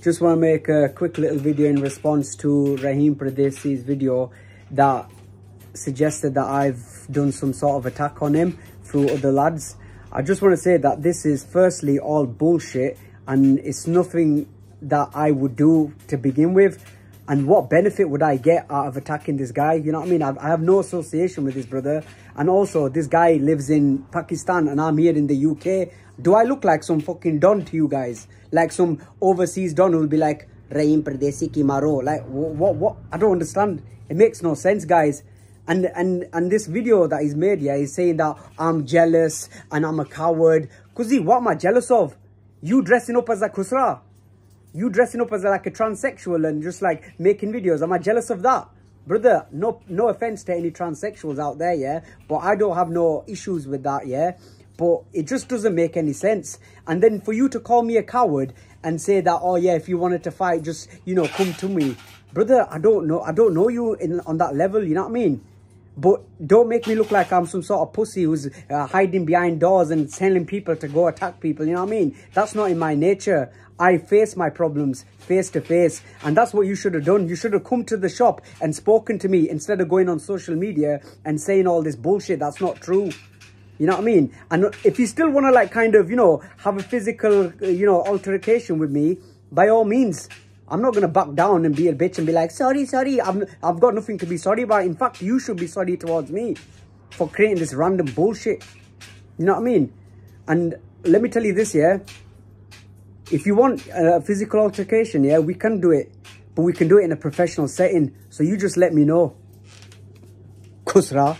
just want to make a quick little video in response to Rahim Pardesi's video that suggested that I've done some sort of attack on him through other lads. I just want to say that this is firstly all bullshit and it's nothing that I would do to begin with. And what benefit would I get out of attacking this guy? You know what I mean? I have no association with this brother. And also, this guy lives in Pakistan and I'm here in the UK. Do I look like some fucking don to you guys? Like some overseas don who will be like, Rahim Pardesi ki maro. Like, what, what, what? I don't understand. It makes no sense, guys. And, and, and this video that he's made, yeah, he's saying that I'm jealous and I'm a coward. Kuzi, what am I jealous of? You dressing up as a Khusra. You dressing up as like a transsexual and just like making videos. Am I jealous of that? Brother, no no offense to any transsexuals out there, yeah? But I don't have no issues with that, yeah? but it just doesn't make any sense. And then for you to call me a coward and say that, oh yeah, if you wanted to fight, just, you know, come to me. Brother, I don't know. I don't know you in, on that level, you know what I mean? But don't make me look like I'm some sort of pussy who's uh, hiding behind doors and telling people to go attack people, you know what I mean? That's not in my nature. I face my problems face to face. And that's what you should have done. You should have come to the shop and spoken to me instead of going on social media and saying all this bullshit. That's not true. You know what I mean? And if you still want to like kind of, you know, have a physical, uh, you know, altercation with me, by all means, I'm not going to back down and be a bitch and be like, sorry, sorry, I'm, I've got nothing to be sorry about. In fact, you should be sorry towards me for creating this random bullshit. You know what I mean? And let me tell you this, yeah? If you want a physical altercation, yeah, we can do it. But we can do it in a professional setting. So you just let me know. Kusra.